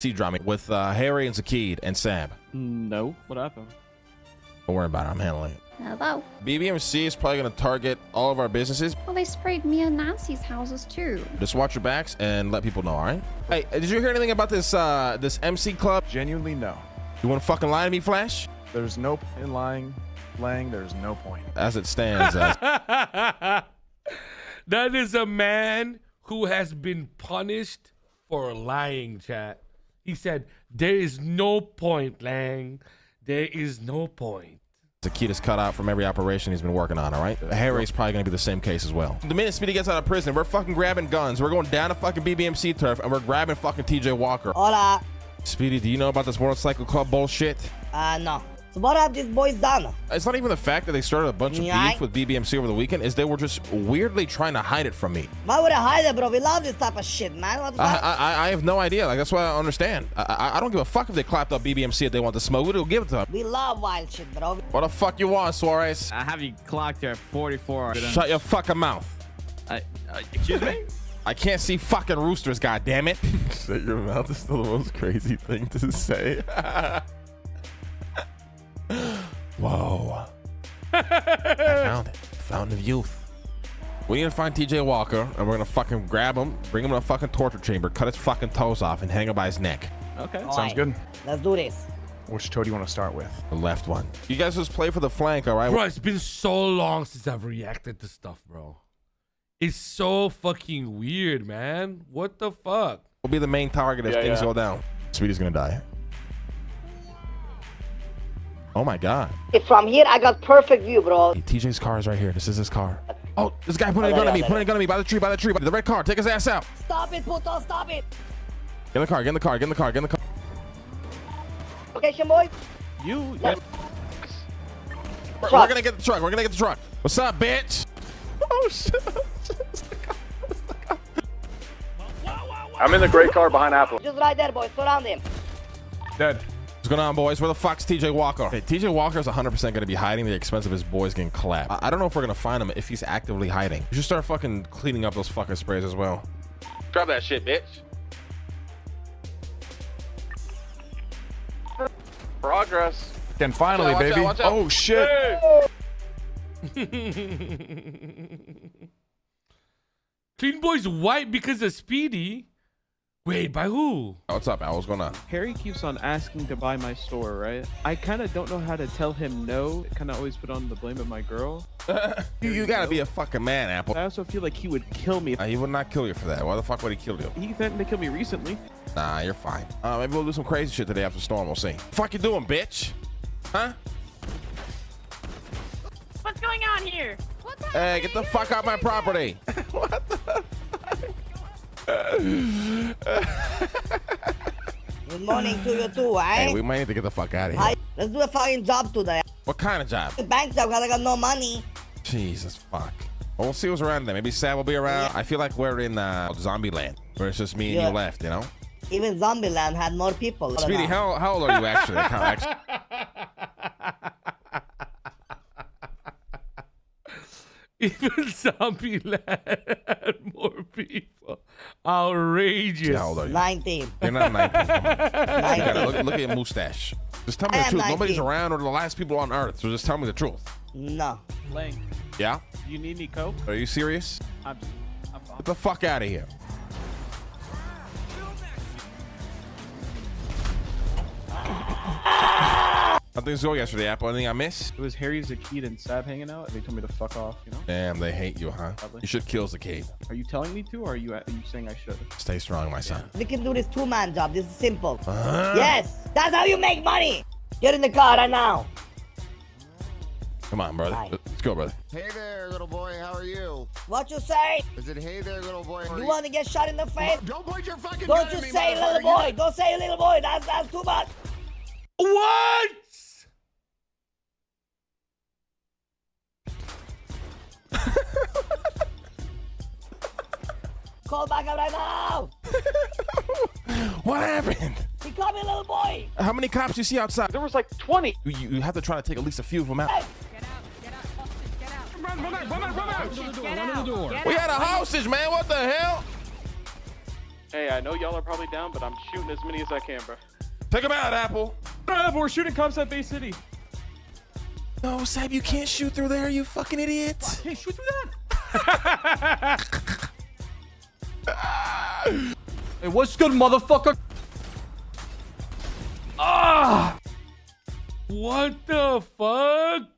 See drama with uh, Harry and Zakid and Sam. No. What happened? Don't worry about it. I'm handling it. Hello. BBMC is probably going to target all of our businesses. Well, they sprayed me and Nancy's houses too. Just watch your backs and let people know, all right? Hey, did you hear anything about this uh this MC club? Genuinely, no. You want to fucking lie to me, Flash? There's no point in lying. Lang, there's no point. As it stands, uh, that is a man who has been punished for lying, chat. He said, There is no point, Lang. There is no point. Zakid is cut out from every operation he's been working on, all right? Harry's probably going to be the same case as well. The minute Speedy gets out of prison, we're fucking grabbing guns. We're going down to fucking BBMC turf and we're grabbing fucking TJ Walker. Hola. Speedy, do you know about this motorcycle club bullshit? Uh, no. So what have these boys done? It's not even the fact that they started a bunch of Yeah. beef with BBMC over the weekend, is they were just weirdly trying to hide it from me. Why would I hide it, bro? We love this type of shit, man. What the I. I, I have no idea. Like that's what I don't understand. I, I, I don't give a fuck if they clapped up BBMC if they want to smoke. We'll give it to them. we love wild shit, bro. What the fuck you want, Suarez? I have you clocked here at 44. Shut your fucking mouth. I, uh, excuse me? I can't see fucking roosters, God damn it! Shut your mouth is still the most crazy thing to say. Whoa. I found it. Fountain of youth. We need to find TJ Walker, and we're gonna fucking grab him, bring him to a fucking torture chamber, cut his fucking toes off, and hang him by his neck. Okay. Sounds Alright, good. Let's do this. Which toe do you want to start with? The left one. You guys just play for the flank, all right? Bro, it's been so long since I've reacted to stuff, bro. It's so fucking weird, man. What the fuck? We'll be the main target if Yeah, things yeah. go down. Speedy's gonna die. Oh my god. If From here, I got perfect view, bro. Hey, TJ's car is right here. This is his car. Oh, this guy putting a gun at me, putting a gun at me by the tree, by the tree, by the red car. Take his ass out. Stop it, puto, stop it. Get in the car, get in the car, get in the car, get in the car. Okay, boy. You. Let's- We're, we're gonna get the truck. We're gonna get the truck. What's up, bitch? Oh shit. I'm in the gray car behind Apple. Just right there, boys. Surround him. Dead. What's going on, boys? Where the fuck's TJ Walker? Okay, TJ Walker is 100% going to be hiding at the expense of his boys getting clapped. I, I don't know if we're going to find him if he's actively hiding. You should start fucking cleaning up those fucking sprays as well. Grab that shit, bitch. Progress. Then finally, Watch out, baby. watch out. Oh shit. Clean Boy's white because of Speedy. Wait, by who? What's up, Al? What's going on? Harry keeps on asking to buy my store, right? I kind of don't know how to tell him no. Kind of always put on the blame of my girl. You, you got to be a fucking man, Apple. I also feel like he would kill me. Uh, he would not kill you for that. Why the fuck would he kill you? He threatened to kill me recently. Nah, you're fine. Uh, maybe we'll do some crazy shit today after storm. We'll see. Fuck you doing, bitch? Huh? What's going on here? Hey, get the fuck out my property. Good morning to you too, Hey, eh? we might need to get the fuck out of here. Hi. Let's do a fucking job today. What kind of job? Bank job, cause I got no money. Jesus fuck. Well, we'll see what's around there. Maybe Sam will be around. I feel like we're in uh, zombie land, where it's just me and Yeah. you left, you know? Even Zombieland had more people. Speedy, how, how old are you actually? How- actually? Even Zombieland had more people. Outrageous. How old are you? 19. You're not 19. Come on. You 19. gotta look, look at your mustache. Just tell me I the am truth. Nobody's around or the last people on Earth, so just tell me the truth. No. Lang, Yeah? you need any coke? Are you serious? I'm. I'm Get the fuck out of here. How things go yesterday, Apple? Anything I missed? It was Harry, Zakid, and Sab hanging out. They told me to fuck off. You know? Damn, they hate you, huh? Probably. You should kill Zakid. Are you telling me to, or are you are you saying I should? Stay strong, my son. We can do this two-man job. This is simple. Uh-huh. Yes, that's how you make money. Get in the car right now. Come on, brother. Bye. Let's go, brother. Hey there, little boy. How are you? What you say? Is it hey there, little boy? You want to get shot in the face? Don't point your fucking Don't gun you at me, say little motherfucker. boy. Don't say little boy. That's that's too much. What? Call back up right now. What happened? He called me little boy. How many cops you see outside? There was like 20. You, you, you have to try to take at least a few of them out. We had a hostage, man. What the hell? Hey, I know y'all are probably down, but I'm shooting as many as I can, bro. Take him out, Apple. Uh, we're shooting cops at Bay City. No, Sab, you can't shoot through there, you fucking idiot. Hey, shoot through that. Hey, what's good, motherfucker? Ah! What the fuck?